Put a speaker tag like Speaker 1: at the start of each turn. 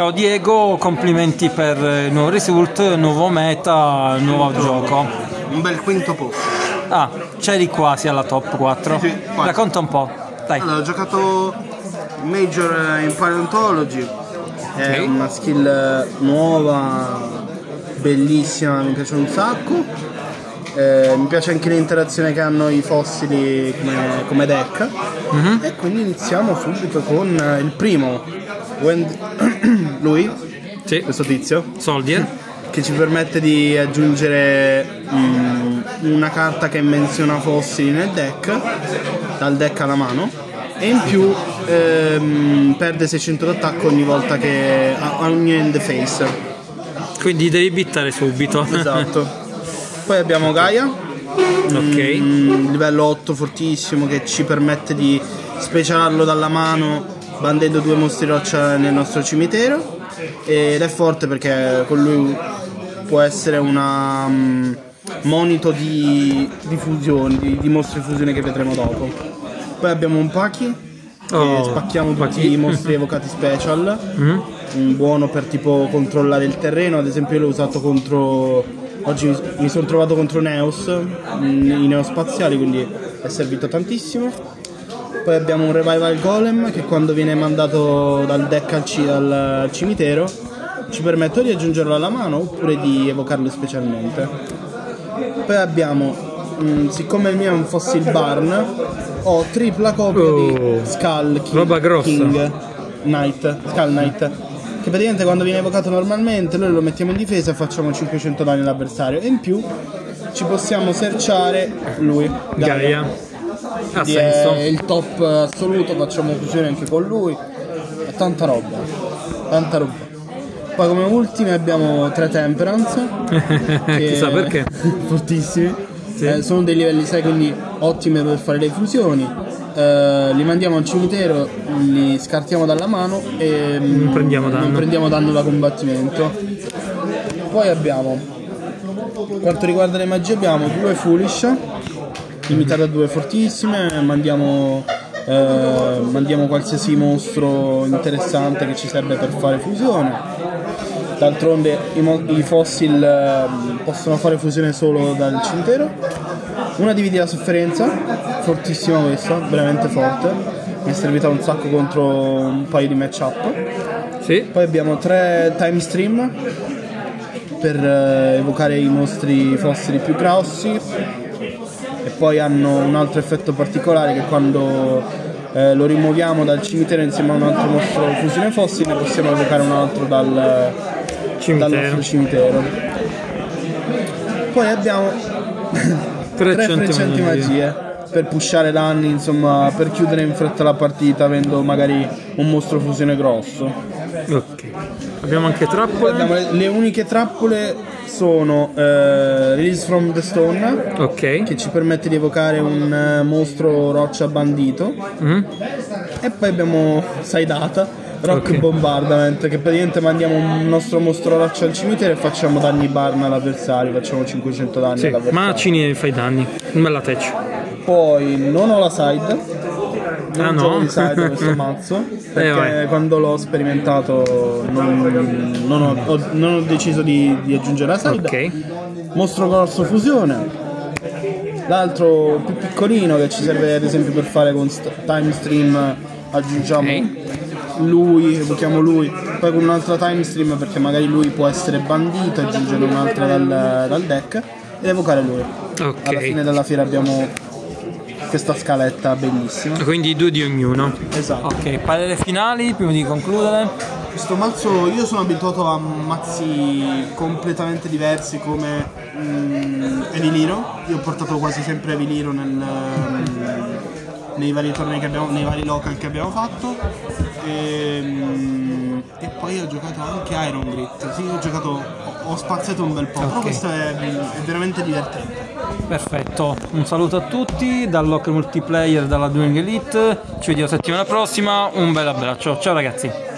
Speaker 1: Ciao Diego, complimenti per il nuovo result, nuovo meta, nuovo gioco.
Speaker 2: Un bel quinto posto.
Speaker 1: Ah, c'eri quasi alla top 4.
Speaker 2: Sì, sì, quasi.
Speaker 1: Racconta un po', dai.
Speaker 2: Allora, ho giocato Major in Paleontology, è
Speaker 1: Ok.
Speaker 2: una skill nuova, bellissima, mi piace un sacco. Eh, mi piace anche l'interazione che hanno i fossili come, come deck. E quindi iniziamo subito con il primo, Wend- lui,
Speaker 1: Sì,
Speaker 2: questo tizio,
Speaker 1: Soldier.
Speaker 2: che ci permette di aggiungere mm, una carta che menziona fossili nel deck, dal deck alla mano, e in più ehm, perde 600 d'attacco ogni volta che ha ha ogni end face.
Speaker 1: Quindi devi bittare subito.
Speaker 2: Esatto. Poi abbiamo Gaia,
Speaker 1: ok.
Speaker 2: mm, livello 8 fortissimo che ci permette di specialarlo dalla mano bandendo due mostri roccia nel nostro cimitero ed è forte perché con lui può essere una mm, monito di, di fusioni, di, di mostri fusione che vedremo dopo. Poi abbiamo un Paki che
Speaker 1: Oh,
Speaker 2: spacchiamo tutti i mostri evocati special
Speaker 1: Mm.
Speaker 2: un buono per tipo controllare il terreno, ad esempio io l'ho usato contro oggi mi- mi sono trovato contro Neos, mm, i neospaziali, quindi è servito tantissimo. Poi abbiamo un Revival Golem che quando viene mandato dal deck al, ci- al cimitero ci permette di aggiungerlo alla mano oppure di evocarlo specialmente. Poi abbiamo, mm, siccome il mio è un Fossil Barn, ho tripla copia
Speaker 1: Oh,
Speaker 2: di Skull King,
Speaker 1: roba grossa.
Speaker 2: King Knight, Skull Knight. Che praticamente quando viene evocato normalmente noi lo mettiamo in difesa e facciamo 500 danni all'avversario. E in più ci possiamo searchare lui,
Speaker 1: Gaia. Ha
Speaker 2: Quindi
Speaker 1: senso.
Speaker 2: È il top assoluto, facciamo fusione anche con lui. È tanta roba. Tanta roba. Poi come ultime abbiamo tre Temperance.
Speaker 1: Chissà perché.
Speaker 2: Fortissimi.
Speaker 1: Sì.
Speaker 2: Eh, sono dei livelli 6, quindi ottime per fare le fusioni. Eh, li mandiamo al cimitero, li scartiamo dalla mano e mm,
Speaker 1: Non prendiamo danno.
Speaker 2: non prendiamo danno da combattimento. Poi abbiamo, per quanto riguarda le magie, abbiamo due Foolish, limitate a due fortissime, mandiamo, eh, mandiamo qualsiasi mostro interessante che ci serve per fare fusione. D'altronde i, mo- i fossil eh, possono fare fusione solo dal cimitero. Una dividi la sofferenza, fortissima questa, veramente forte. Mi è servita un sacco contro un paio di match-up.
Speaker 1: Sì.
Speaker 2: Poi abbiamo tre time stream per eh, evocare i mostri fossili più grossi e poi hanno un altro effetto particolare che quando eh, lo rimuoviamo dal cimitero insieme a un altro mostro fusione fossile possiamo evocare un altro dal, dal
Speaker 1: Cimitero.
Speaker 2: nostro cimitero. Poi abbiamo tre
Speaker 1: 300
Speaker 2: freccenti
Speaker 1: magie.
Speaker 2: Per pushare danni, insomma, per chiudere in fretta la partita avendo magari un mostro fusione grosso.
Speaker 1: Ok. Abbiamo anche trappole.
Speaker 2: abbiamo le, le uniche trappole sono eh, Release from the Stone
Speaker 1: Ok.
Speaker 2: che ci permette di evocare un eh, mostro roccia bandito
Speaker 1: Mm.
Speaker 2: e poi abbiamo Saidata Rock
Speaker 1: Ok.
Speaker 2: Bombardment che praticamente mandiamo un nostro mostro roccia al cimitero e facciamo danni barn all'avversario facciamo 500 danni
Speaker 1: Sì,
Speaker 2: all'avversario
Speaker 1: macini e fai danni. Bella tech.
Speaker 2: Poi non ho la side non
Speaker 1: Ah, no?
Speaker 2: di side questo mazzo perché
Speaker 1: vai.
Speaker 2: quando l'ho sperimentato non, non ho, ho- non ho deciso di, di aggiungere la side
Speaker 1: Ok.
Speaker 2: mostro corso fusione l'altro più piccolino che ci serve ad esempio per fare con st- time stream aggiungiamo
Speaker 1: Ok.
Speaker 2: lui evochiamo lui poi con un'altra time stream perché magari lui può essere bandito aggiungere un'altra dal, dal deck ed evocare lui alla fine della fiera abbiamo questa scaletta bellissima.
Speaker 1: Quindi due di ognuno.
Speaker 2: esatto.
Speaker 1: Ok, parere finali prima di concludere.
Speaker 2: questo mazzo io sono abituato a mazzi completamente diversi come mm, Eviliro io ho portato quasi sempre Eviliro nel, mm, nei vari tornei che abbiamo nei vari local che abbiamo fatto. E, mm, e poi ho giocato anche Iron Grit. Sì ho giocato ho, spaziato un bel po' però
Speaker 1: Ok.
Speaker 2: questo è, è veramente divertente
Speaker 1: Perfetto, un saluto a tutti dal Locker Multiplayer dalla Doing Elite. Ci vediamo settimana prossima. Un bel abbraccio. Ciao ragazzi.